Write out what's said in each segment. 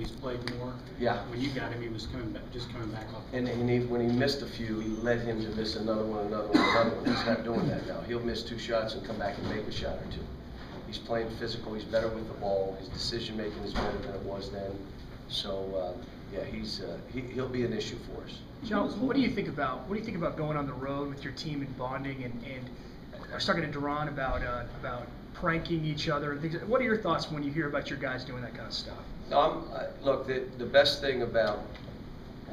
he's played more. Yeah. When you got him, he was coming back, just coming back off. And, and he, when he missed a few, he led him to miss another one, another one, another one. He's not doing that now. He'll miss two shots and come back and make a shot or two. He's playing physical, he's better with the ball, his decision-making is better than it was then. So, um, yeah, he's, uh, he, he'll be an issue for us. Joe, what do you think about what do you think about going on the road with your team and bonding and and I was talking to Doron about uh, about pranking each other and things. What are your thoughts when you hear about your guys doing that kind of stuff? I'm, I, look, the, the best thing about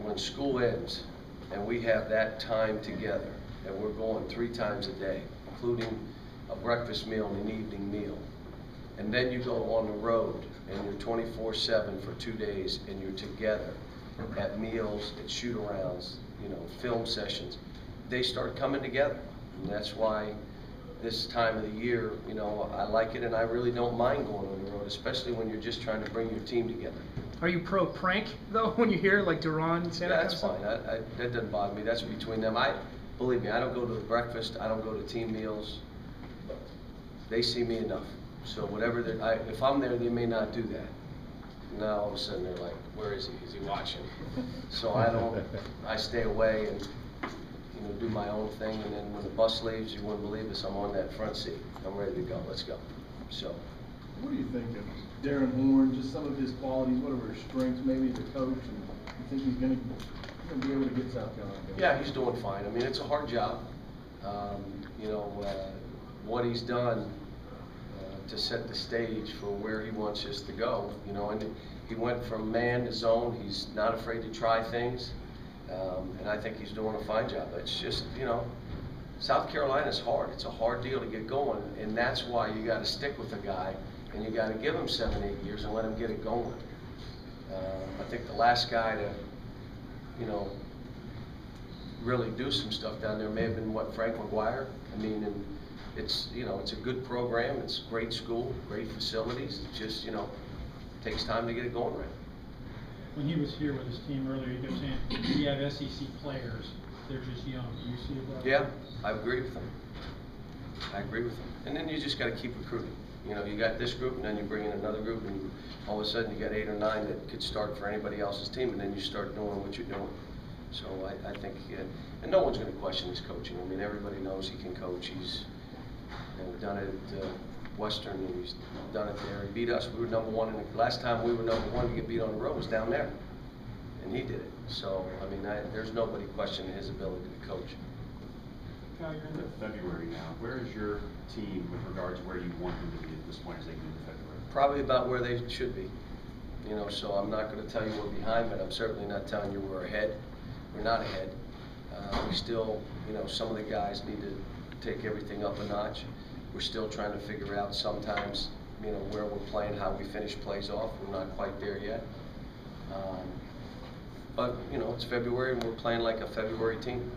when school ends and we have that time together, and we're going three times a day, including a breakfast meal and an evening meal, and then you go on the road and you're twenty-four seven for two days and you're together at meals, at shoot-arounds, you know, film sessions, they start coming together. And that's why this time of the year, you know, I like it and I really don't mind going on the road, especially when you're just trying to bring your team together. Are you pro prank though when you hear like Doron and Santa? Yeah, that's fine. I, I, that doesn't bother me. That's between them. I, believe me, I don't go to the breakfast, I don't go to team meals. They see me enough. So whatever they I, if I'm there, they may not do that. Now all of a sudden they're like, where is he? Is he watching? So I don't, I stay away and, you know, do my own thing. And then when the bus leaves, you wouldn't believe this, I'm on that front seat. I'm ready to go. Let's go. So. What do you think of Darrin Horn, just some of his qualities, what are his strengths, maybe as a coach, and you think he's gonna, gonna be able to get South Carolina? going? Yeah, he's doing fine. I mean, it's a hard job. Um, you know, uh, what he's done uh, to set the stage for where he wants us to go, you know, and he went from man to zone. He's not afraid to try things. Um, and I think he's doing a fine job. It's just, you know, South Carolina's hard. It's a hard deal to get going, and that's why you got to stick with a guy, and you got to give him seven, eight years and let him get it going. Um, I think the last guy to, you know, really do some stuff down there may have been what Frank McGuire. I mean, and it's you know it's a good program. It's great school, great facilities. It just you know takes time to get it going right. When he was here with his team earlier, he kept saying, have SEC players, they're just young. Do you see that? Yeah, I agree with them. I agree with them. And then you just got to keep recruiting. You know, you got this group, and then you bring in another group, and all of a sudden you got eight or nine that could start for anybody else's team, and then you start doing what you're doing. So I, I think, uh, and no one's going to question his coaching. I mean, everybody knows he can coach. He's you know, done it at uh, Western, and he's done it there. He beat us. We were number one, and the last time we were number one to get beat on the road was down there, and he did it. So I mean, I, there's nobody questioning his ability to coach. Cal, you're into February now. Where is your team with regard to where you want them to be at this point as they get into February? Probably about where they should be. You know, so I'm not gonna tell you we're behind, but I'm certainly not telling you we're ahead. We're not ahead. Uh, we still, you know, some of the guys need to take everything up a notch. We're still trying to figure out sometimes, you know, where we're playing, how we finish plays off. We're not quite there yet. Um, But, you know, it's February and we're playing like a February team.